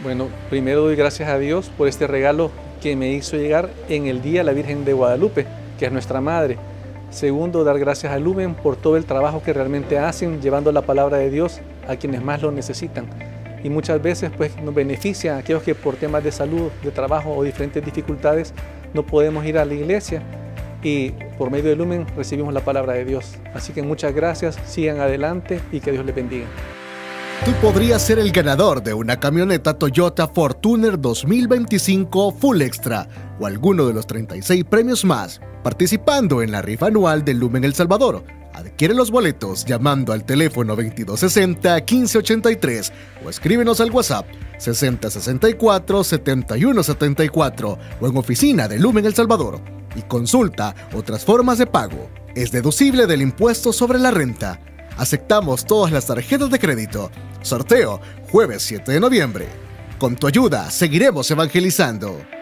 Bueno, primero doy gracias a Dios por este regalo que me hizo llegar en el día la Virgen de Guadalupe, que es nuestra madre. Segundo, dar gracias a Lumen por todo el trabajo que realmente hacen llevando la palabra de Dios a quienes más lo necesitan. Y muchas veces pues, nos beneficia a aquellos que por temas de salud, de trabajo o diferentes dificultades no podemos ir a la iglesia y por medio de Lumen recibimos la palabra de Dios. Así que muchas gracias, sigan adelante y que Dios les bendiga. Tú podrías ser el ganador de una camioneta Toyota Fortuner 2025 Full Extra o alguno de los 36 premios más participando en la rifa anual de Lumen El Salvador. Adquiere los boletos llamando al teléfono 2260-1583 o escríbenos al WhatsApp 6064-7174 o en oficina de Lumen El Salvador y consulta otras formas de pago. Es deducible del impuesto sobre la renta. Aceptamos todas las tarjetas de crédito. Sorteo jueves 7 de noviembre. Con tu ayuda seguiremos evangelizando.